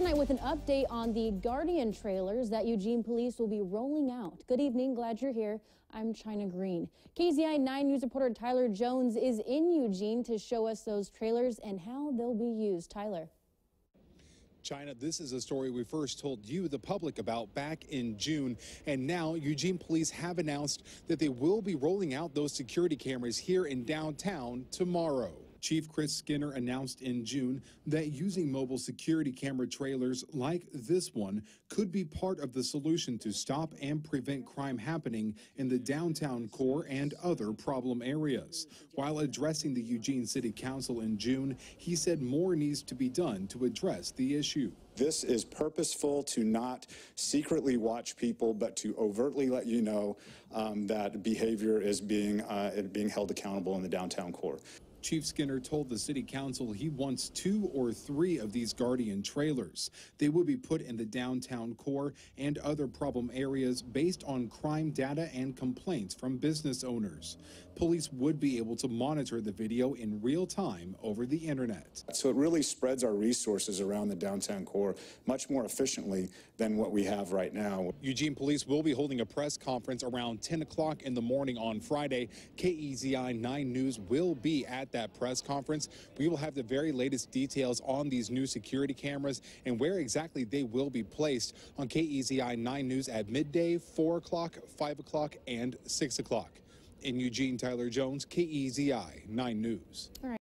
tonight with an update on the Guardian trailers that Eugene police will be rolling out. Good evening, glad you're here. I'm China Green. KEZI 9 News reporter Tyler Jones is in Eugene to show us those trailers and how they'll be used. Tyler. China, this is a story we first told you, the public, about back in June. And now Eugene police have announced that they will be rolling out those security cameras here in downtown tomorrow. Chief Chris Skinner announced in June that using mobile security camera trailers like this one could be part of the solution to stop and prevent crime happening in the downtown core and other problem areas. While addressing the Eugene City Council in June, he said more needs to be done to address the issue. This is purposeful to not secretly watch people, but to overtly let you know um, that behavior is being, uh, being held accountable in the downtown core. Chief Skinner told the city council he wants two or three of these Guardian trailers. They would be put in the downtown core and other problem areas based on crime data and complaints from business owners. Police would be able to monitor the video in real time over the internet. So it really spreads our resources around the downtown core much more efficiently than what we have right now. Eugene Police will be holding a press conference around 10 o'clock in the morning on Friday. KEZI 9 News will be at that press conference. We will have the very latest details on these new security cameras and where exactly they will be placed on KEZI 9 News at midday, 4 o'clock, 5 o'clock, and 6 o'clock. In Eugene, Tyler Jones, KEZI 9 News. All right.